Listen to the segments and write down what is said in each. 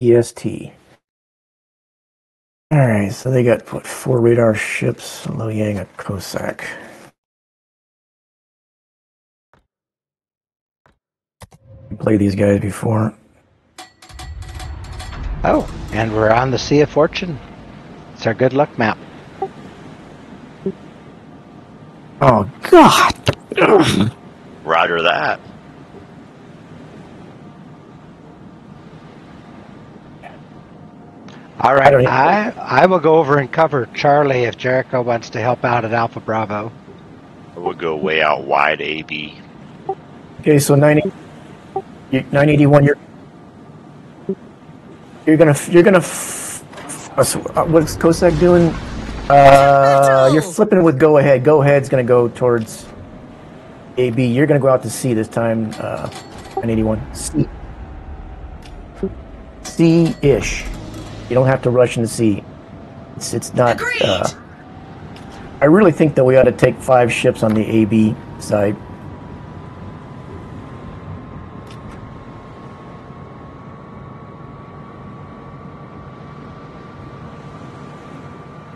EST. All right, so they got what four radar ships, a Loyang, a Cossack. Played these guys before. Oh, and we're on the Sea of Fortune. It's our good luck map. Oh God! Roger that. All I I, I will go over and cover Charlie if Jericho wants to help out at Alpha Bravo. We'll go way out wide AB. Okay, so 90, you- 981. You're you're gonna you're gonna. F- f- uh, so, what's Cossack doing? Uh, you're flipping with go ahead. Go ahead's gonna go towards AB. You're gonna go out to C this time. Uh, 981. C. C ish. You don't have to rush into C. It's it's not. Uh, I really think that we ought to take five ships on the AB side.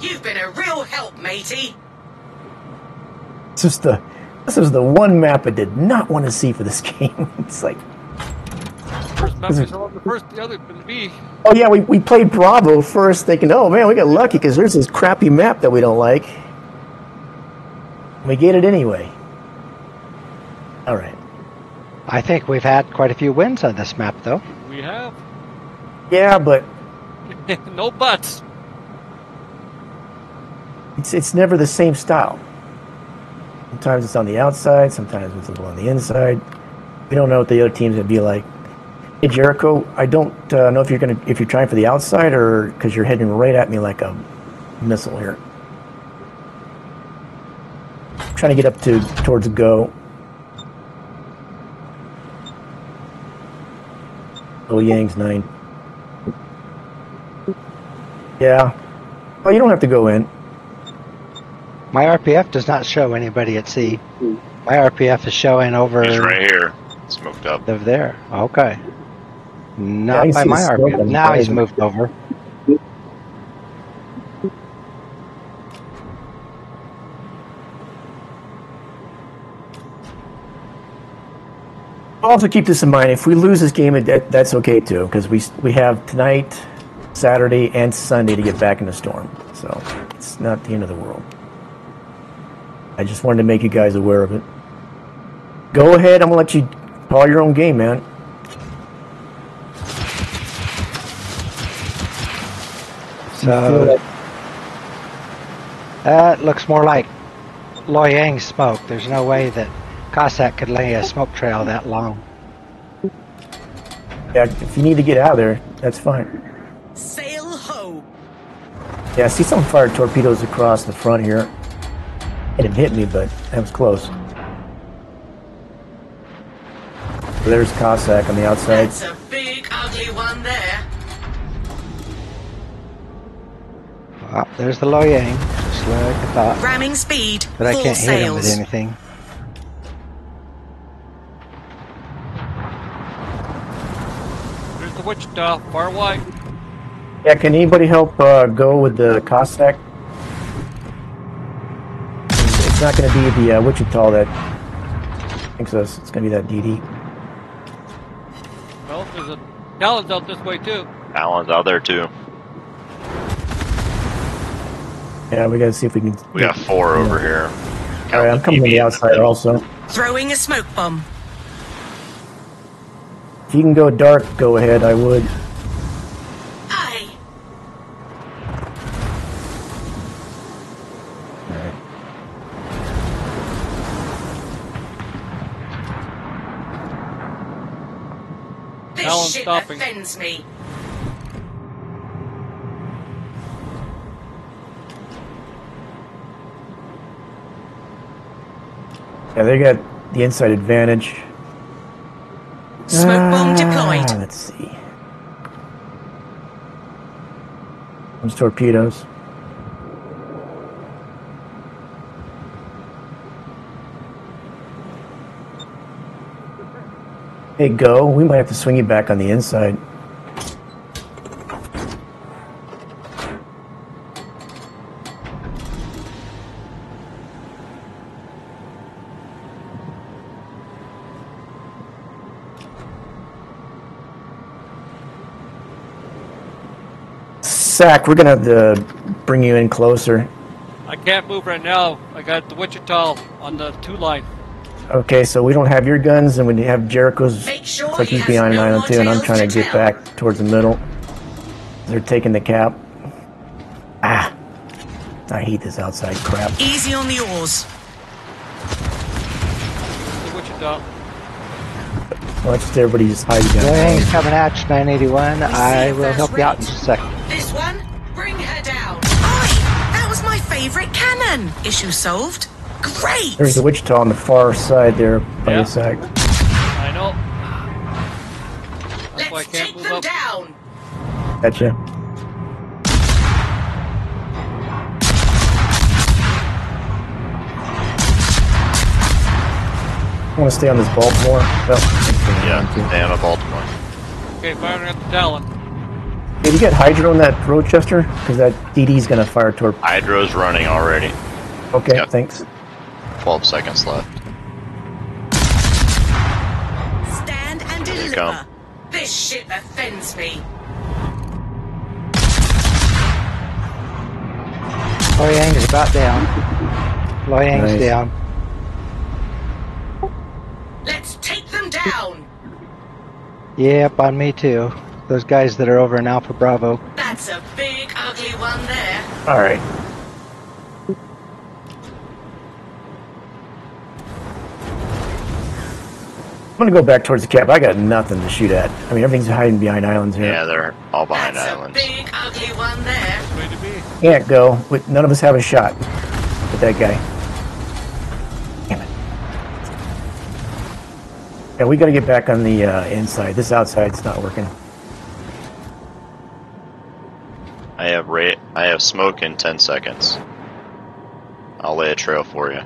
You've been a real help, matey. This is the this is the one map I did not want to see for this game. It's like, First map Is we it- saw the first, the other, the B. oh yeah, we, we played Bravo first, thinking, oh man, we got lucky because there's this crappy map that we don't like. We get it anyway. All right. I think we've had quite a few wins on this map, though. We have Yeah, but no buts. it's it's never the same style. Sometimes it's on the outside, sometimes it's a little on the inside. We don't know what the other teams would be like. Hey Jericho, I don't uh, know if you're gonna if you're trying for the outside or because you're heading right at me like a missile here. trying to get up to towards go. Oh, Yang's nine. Yeah. Well, you don't have to go in. My RPF does not show anybody at sea. My RPF is showing over He's right here. Smoked up. over there. Okay. Not can by my the smoke RPF. on the Now he's moved over. Also, keep this in mind: if we lose this game, that, that's okay too, because we we have tonight, Saturday, and Sunday to get back in the storm. So it's not the end of the world. I just wanted to make you guys aware of it. Go ahead. I'm gonna let you call your own game, man. Uh, so that looks more like Loyang smoke. There's no way that Cossack could lay a smoke trail that long. Yeah, if you need to get out of there, that's fine. Sail ho. Yeah, I see some fired torpedoes across the front here. It didn't hit me, but that was close. There's Cossack on the outside. Oh, there's the Loyang, just like I thought. Ramming speed. But I can't hit him with anything. There's the Wichita, far away. Yeah, can anybody help uh, go with the Cossack? It's not going to be the uh, Wichita that thinks us. It's going to be that DD. Well, there's a Talon's out this way too. Alan's out there too. Yeah, we got to see if we can. We got four over here. All right, I'm coming on the outside also. Throwing a smoke bomb. If you can go dark, go ahead. I would. Aye. All right. This Alan, ship stopping. offends me. Yeah, they got the inside advantage. Smoke bomb Ah, deployed. Let's see. Comes torpedoes. Hey, go. We might have to swing you back on the inside. Sack, we're gonna have to bring you in closer. I can't move right now. I got the Wichita on the two line. Okay, so we don't have your guns, and we have Jericho's. Make sure like he he's has behind no an island more too, and I'm trying to to get tell. back towards the middle. They're taking the cap. Ah, I hate this outside crap. Easy on the oars. The Wichita. Watch everybody just hide Loyang's down. coming at you, 981. I will help you out in just a second. This one, bring her down. Oi! That was my favourite cannon. Issue solved. Great! There's the Wichita on the far side there by Yeah. the Sack. I know. That's why I Let's can't take them up. down. Gotcha. I want to stay on this Baltimore. Oh, Yeah, stay on a Baltimore. Okay, firing at the Talon. Did you get Hydro in that Rochester? Because that DD's going to fire toward. Hydro's running already. Okay, Yep. thanks. 12 seconds left. Stand and Here deliver. come. This ship offends me. Loyang is about down. Loyang's Nice. down. Let's take them down. Yep, on me too. Those guys that are over in Alpha Bravo. That's a big, ugly one there. All right. I'm gonna go back towards the cap. I got nothing to shoot at. I mean, everything's hiding behind islands here. Yeah, they're all behind That's islands. a big, ugly one there. Way to be. Can't go. But none of us have a shot at that guy. Yeah, we got to get back on the uh, inside. This outside's not working. I have ra- I have smoke in 10 seconds. I'll lay a trail for you.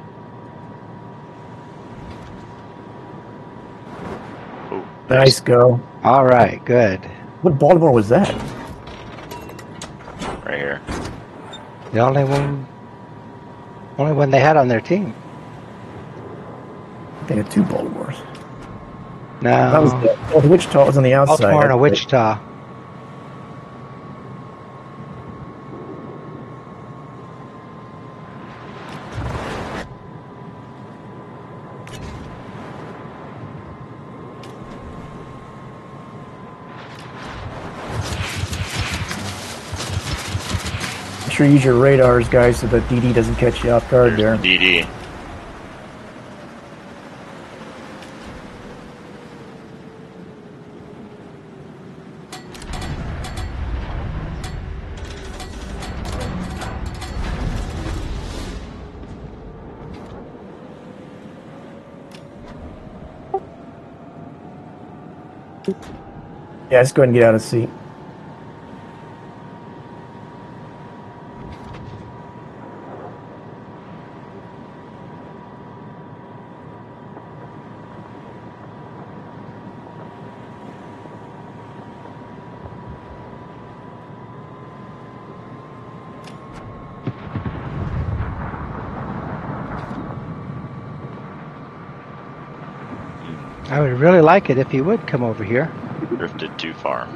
Ooh, Nice go. All right, good. What Baltimore was that? Right here. The only one, only one they had on their team. They had two Baltimores. No, That was the, oh, the Wichita was on the outside. Baltimore and a That's Wichita. Make sure you use your radars, guys, so that DD doesn't catch you off guard there. DD. Yeah, let's go ahead and get out of seat. I would really like it if he would come over here. Drifted too far.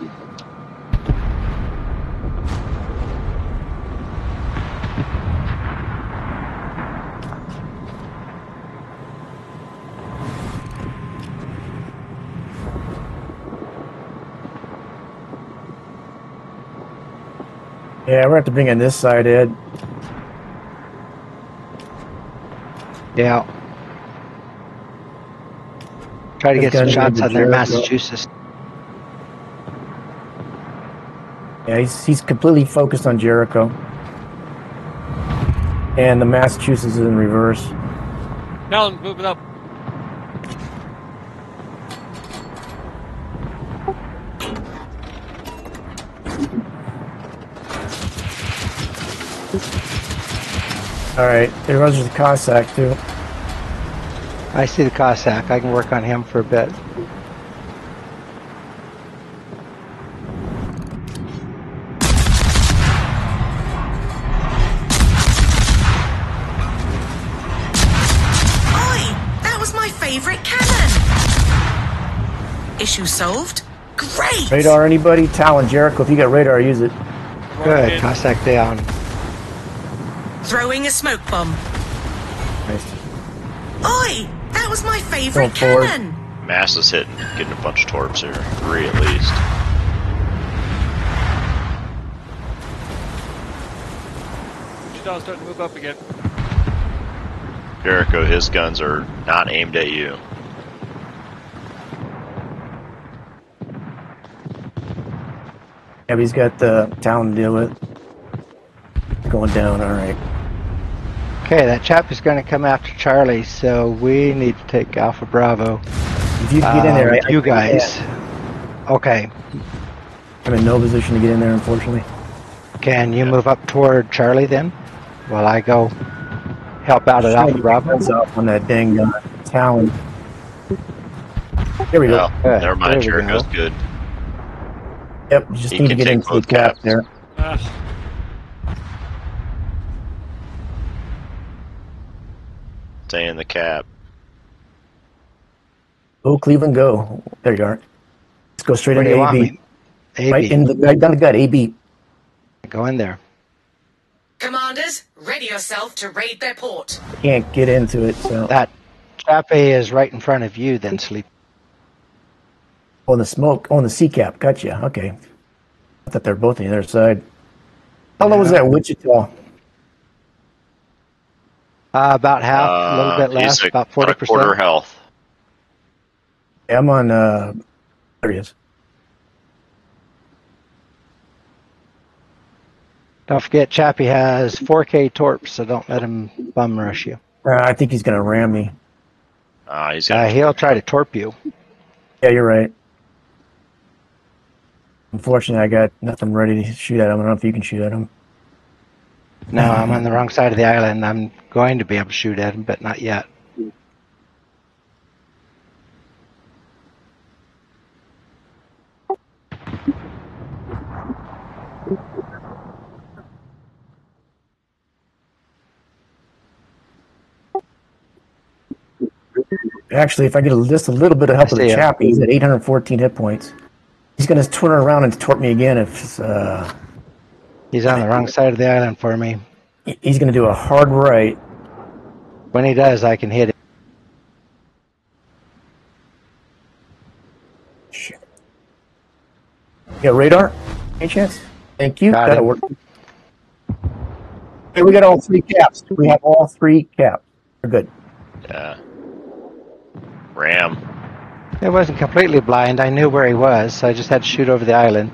Yeah, we're gonna have to bring in this side, Ed. Yeah. Try to Those get some shots on their Massachusetts. Yeah, he's he's completely focused on Jericho. And the Massachusetts is in reverse. Talon, move it up. All right, it runs goes the Cossack too. I see the Cossack. I can work on him for a bit. Issue solved. Great. Radar, anybody? Talon, Jericho. If you got radar, use it. Good. in. Cossack down. Throwing a smoke bomb. Nice. Oi! That was my favourite cannon. Mass is hitting, getting a bunch of torps here. Three at least. Wichita's starting to move up again. Jericho, his guns are not aimed at you. Yeah, but he's got the town to deal with. Going down, alright. Okay, that chap is going to come after Charlie, so we need to take Alpha Bravo. If you can get in there, Uh, I, I you can't. guys. Okay, I'm in no position to get in there, unfortunately. can you move up toward Charlie then? While I go help out at Alpha Bravo. Guns off on that dang uh, town. There we go. Never mind. we Jericho's go. good. Yep, you just He need to can get take into the both cap caps. there. Ah, Stay in the cap. Go, Cleveland, go. There you are. Let's go straight Where do you into want AB. me? AB. Right in the right down the gut, AB. Go in there. Commanders, ready yourself to raid their port. Can't get into it, so. That chappie is right in front of you then, Sleep. On the smoke, on the C cap. Gotcha. Okay. I thought they're both on the other side. How low was that Wichita? Uh, about half, a little Uh, bit less, he's a- about 40%. quarter health. I'm on, uh, there he is. Don't forget, Chappie has 4K torps, so don't let him bum rush you. Uh, I think he's going to ram me. Uh, he's Uh, he'll try to torp you. Yeah, you're right. Unfortunately, I got nothing ready to shoot at him. I don't know if you can shoot at him. No, I'm on the wrong side of the island. I'm going to be able to shoot at him, but not yet. Actually, if I get a, just a little bit of help with the see chappie, he's at 814 hit points. He's going to turn around and torp me again if uh, He's on the wrong side of the island for me. he's going to do a hard right. When he does, I can hit him. Shit. You got radar? Any chance? Thank you. Got That'll it. work. Hey, we got all three caps. We have all three caps. We're good. yeah. Ram. It wasn't completely blind. I knew where he was, so I just had to shoot over the island.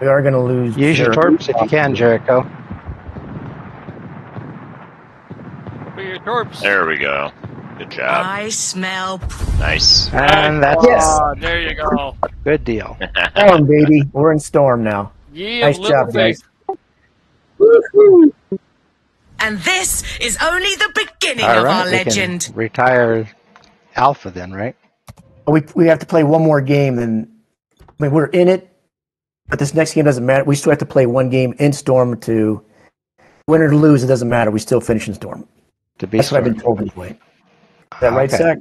We are going to lose. Use your torps if you can, Jericho. for your torps. There we go. Good job. I smell Nice. And that's Yes. Ah, there you go. good deal. Storm, baby. We're in storm now. Yeah, Nice little job, guys. And this is only the beginning All of right, our legend. can retire Alpha then, right? We we have to play one more game. Then I mean we're in it, but this next game doesn't matter. We still have to play one game in storm to win or lose. It doesn't matter. We still finish in storm. To be That's what I've been told anyway. Is that right, Okay. Zach?